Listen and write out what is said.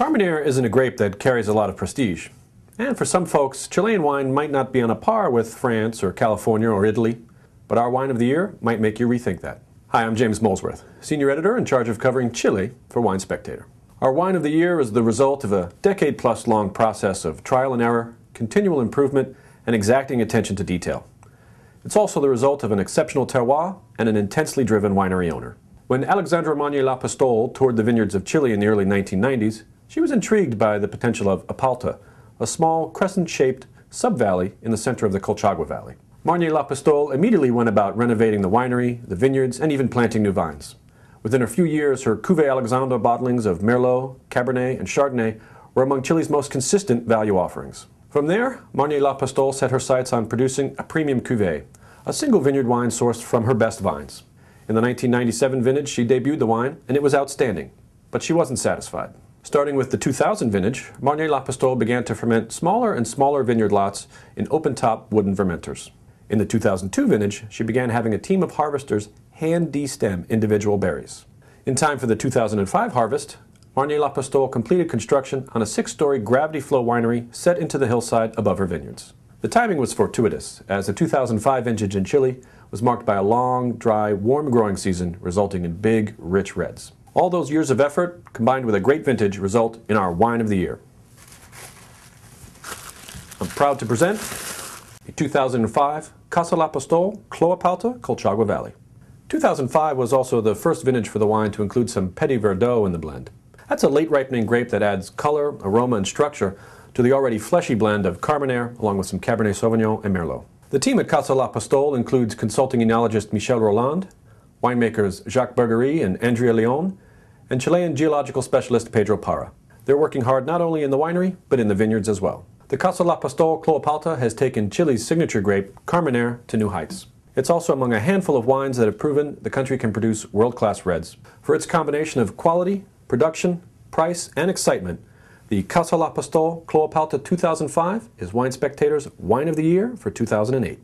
Carmenere isn't a grape that carries a lot of prestige. And for some folks, Chilean wine might not be on a par with France or California or Italy, but our wine of the year might make you rethink that. Hi, I'm James Molesworth, Senior Editor in charge of covering Chile for Wine Spectator. Our wine of the year is the result of a decade plus long process of trial and error, continual improvement, and exacting attention to detail. It's also the result of an exceptional terroir and an intensely driven winery owner. When Alexandra Marnier Lapostolle toured the vineyards of Chile in the early 1990s, she was intrigued by the potential of Apalta, a small crescent-shaped sub-valley in the center of the Colchagua Valley. Marnier Lapostolle immediately went about renovating the winery, the vineyards, and even planting new vines. Within a few years, her Cuvée Alexandre bottlings of Merlot, Cabernet, and Chardonnay were among Chile's most consistent value offerings. From there, Marnier Lapostolle set her sights on producing a premium cuvée, a single vineyard wine sourced from her best vines. In the 1997 vintage, she debuted the wine, and it was outstanding. But she wasn't satisfied. Starting with the 2000 vintage, Marnier Lapostolle began to ferment smaller and smaller vineyard lots in open-top wooden fermenters. In the 2002 vintage, she began having a team of harvesters hand destem individual berries. In time for the 2005 harvest, Marnier Lapostolle completed construction on a six-story gravity flow winery set into the hillside above her vineyards. The timing was fortuitous, as the 2005 vintage in Chile was marked by a long, dry, warm growing season resulting in big, rich reds. All those years of effort, combined with a great vintage, result in our wine of the year. I'm proud to present the 2005 Casa Lapostolle Clos-à-Palta Colchagua Valley. 2005 was also the first vintage for the wine to include some Petit Verdot in the blend. That's a late ripening grape that adds color, aroma, and structure to the already fleshy blend of Carmenere along with some Cabernet Sauvignon and Merlot. The team at Casa La Lapostolle includes consulting enologist Michel Rolland, winemakers Jacques Begarie and Andrea Leon, and Chilean geological specialist Pedro Parra. They're working hard not only in the winery, but in the vineyards as well. The Casa Lapostolle Clos-à-Palta has taken Chile's signature grape, Carmenere, to new heights. It's also among a handful of wines that have proven the country can produce world-class reds. For its combination of quality, production, price, and excitement, the Casa Lapostolle Clos-à-Palta 2005 is Wine Spectator's Wine of the Year for 2008.